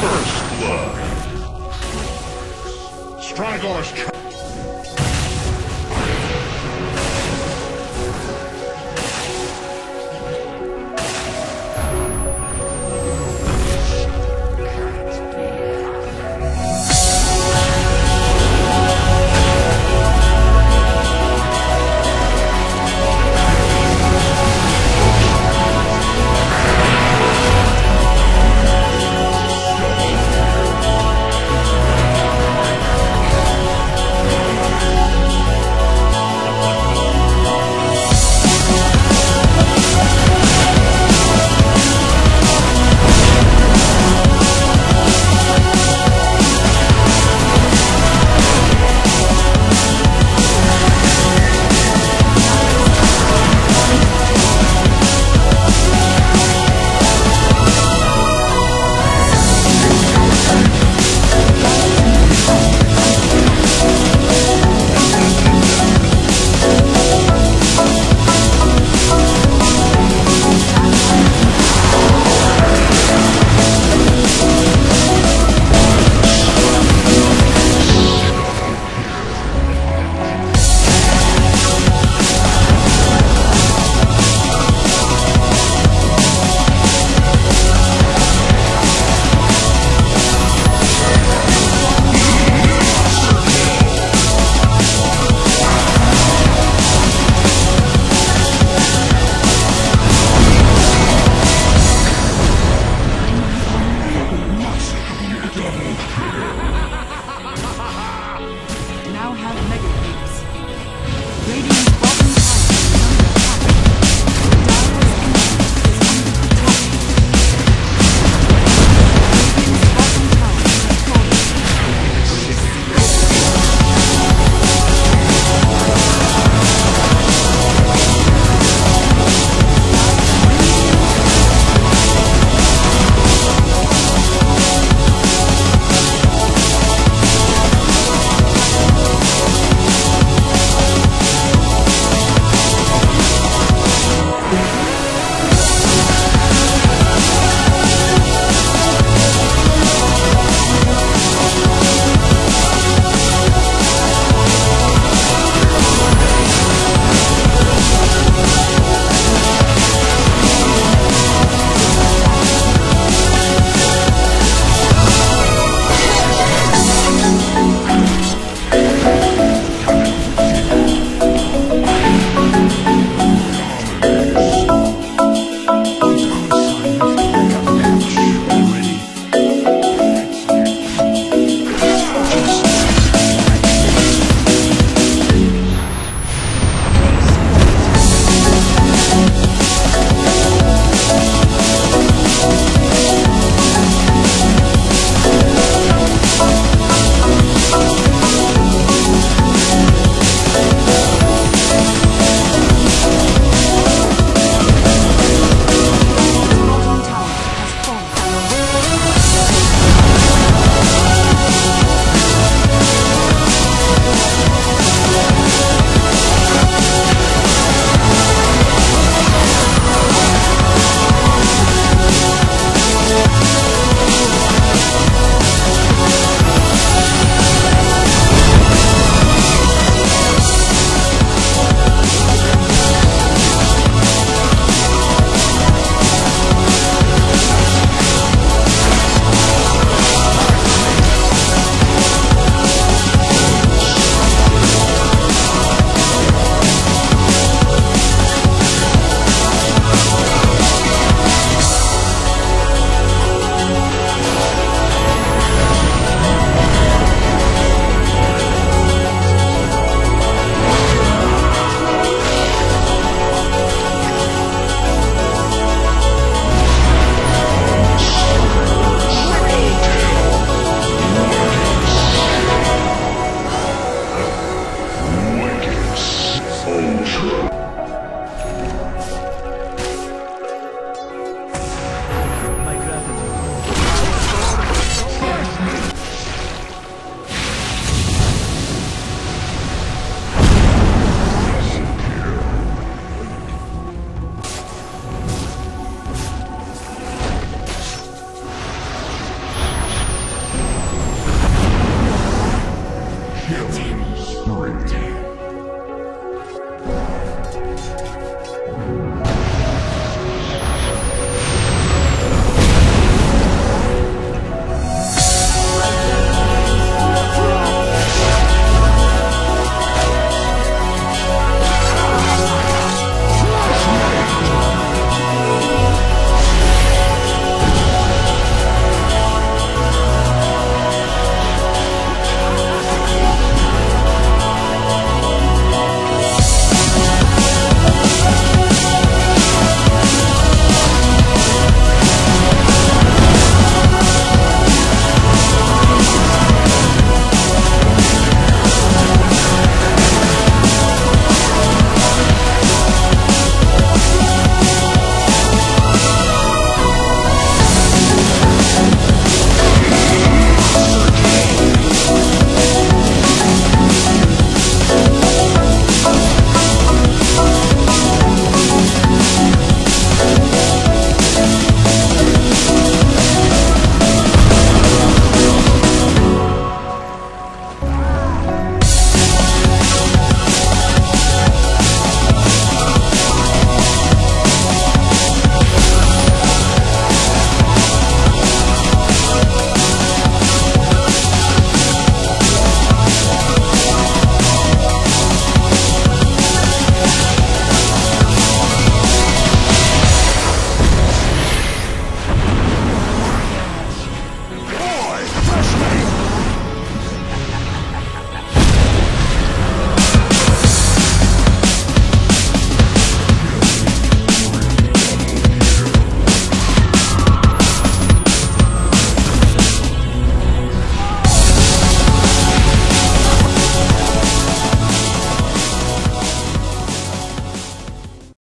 First blood. Strygor's